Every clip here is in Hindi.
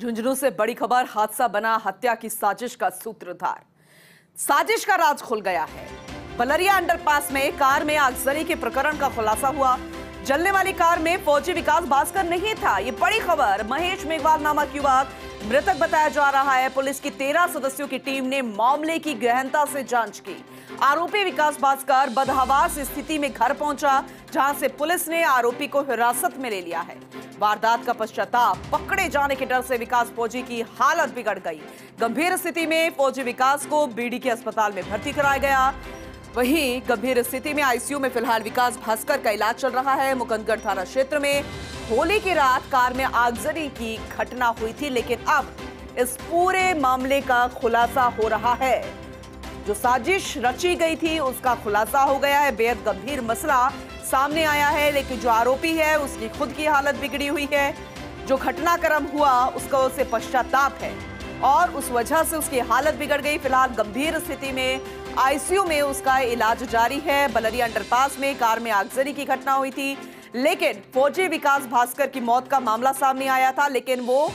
झुंझुनू से बड़ी खबर, हादसा बना हत्या की साजिश का सूत्रधार। साजिश का राज खुल गया है। बलरिया अंडरपास में कार में आगजनी के प्रकरण का खुलासा हुआ। जलने वाली कार में फौजी विकास भास्कर नहीं था। ये बड़ी खबर। महेश मेघवाल नामक युवक मृतक बताया जा रहा है। पुलिस की तेरह सदस्यों की टीम ने मामले की गहनता से जाँच की। आरोपी विकास भास्कर बदहवास स्थिति में घर पहुँचा, जहाँ से पुलिस ने आरोपी को हिरासत में ले लिया है। वारदात का पश्चाताप, पकड़े जाने के डर से विकास फौजी की हालत बिगड़ गई। गंभीर स्थिति में फौजी विकास को बीडी के अस्पताल में भर्ती कराया गया। वहीं गंभीर स्थिति में आईसीयू में फ़िलहाल विकास भास्कर का इलाज चल रहा है। मुकंदगढ़ थाना क्षेत्र में होली की रात कार में आगजनी की घटना हुई थी, लेकिन अब इस पूरे मामले का खुलासा हो रहा है। जो साजिश रची गई थी, उसका खुलासा हो गया है। बेहद गंभीर मसला सामने आया है, लेकिन जो आरोपी है, उसकी खुद की हालत बिगड़ी हुई है। जो घटनाक्रम हुआ, उसका उसे पश्चाताप है और उस वजह से उसकी हालत बिगड़ गई। फ़िलहाल गंभीर स्थिति में, आईसीयू में उसका इलाज जारी है। बलरिया अंडरपास में कार में आगजनी की घटना हुई थी, लेकिन फौजी विकास भास्कर की मौत का मामला सामने आया था, लेकिन वो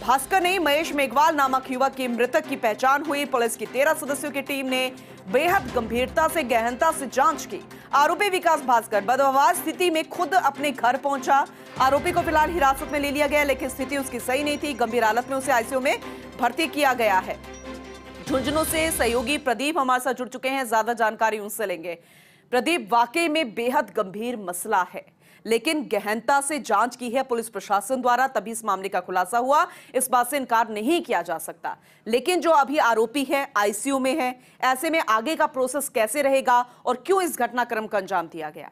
भास्कर नहीं महेश मेघवाल नामक युवक की मृतक की पहचान हुई। पुलिस की तेरह सदस्यों की टीम ने बेहद गंभीरता से, गहनता से जाँच की। आरोपी विकास भास्कर बदहवास स्थिति में खुद अपने घर पहुँचा। आरोपी को फ़िलहाल हिरासत में ले लिया गया, लेकिन स्थिति उसकी सही नहीं थी। गंभीर हालत में उसे आईसीयू में भर्ती किया गया है। झुंझुनू से सहयोगी प्रदीप हमारे साथ जुड़ चुके हैं। ज़्यादा जानकारी उनसे लेंगे। प्रदीप, वाकई में बेहद गंभीर मसला है। लेकिन गहनता से जाँच की है पुलिस प्रशासन द्वारा, तभी इस मामले का खुलासा हुआ। इस बात से इनकार नहीं किया जा सकता। लेकिन जो अभी आरोपी है, आईसीयू में है, ऐसे में आगे का प्रोसेस कैसे रहेगा और क्यों इस घटनाक्रम का अंजाम दिया गया?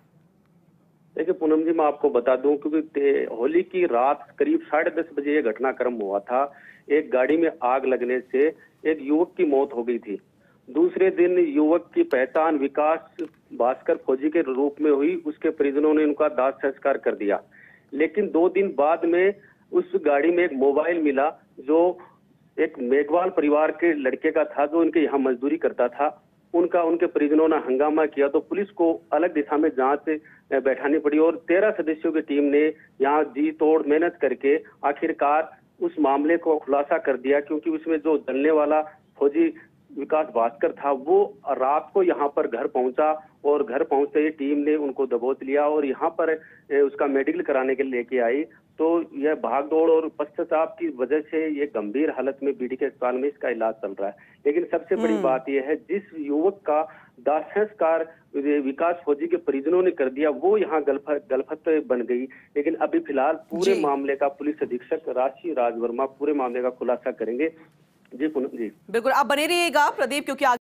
देखिए, पूनम जी, मैं आपको बता दूँ, क्योंकि होली की रात करीब साढ़े दस बजे ये घटनाक्रम हुआ था। एक गाड़ी में आग लगने से एक युवक की मौत हो गई थी। दूसरे दिन युवक की पहचान विकास भास्कर फौजी के रूप में हुई। उसके परिजनों ने उनका दाह संस्कार कर दिया। लेकिन दो दिन बाद में उस गाड़ी में एक मोबाइल मिला जो एक मेघवाल परिवार के लड़के का था, जो उनके यहाँ मजदूरी करता था। उनका, उनके परिजनों ने हंगामा किया तो पुलिस को अलग दिशा में जाँच बैठानी पड़ी और तेरह सदस्यों की टीम ने यहाँ जी तोड़ मेहनत करके आखिरकार उस मामले को खुलासा कर दिया क्योंकि उसमें जो जलने वाला फौजी विकास भास्कर था वो रात को यहाँ पर घर पहुँचा और घर पहुँचते ही टीम ने उनको दबोच लिया और यहाँ पर उसका मेडिकल कराने के लिए लेके आई। तो यह भागदौड़ और पश्चाताप की वजह से ये गंभीर हालत में बीडी के अस्पताल में इसका इलाज चल रहा है। लेकिन सबसे बड़ी हम्म। बात यह है जिस युवक का दाह संस्कार विकास फौजी के परिजनों ने कर दिया वो यहाँ गलफत गलफत बन गई। लेकिन अभी फ़िलहाल पूरे मामले का पुलिस अधीक्षक राशि राजवर्मा पूरे मामले का खुलासा करेंगे। जी पूनम जी। बिल्कुल आप बने रहिएगा प्रदीप क्योंकि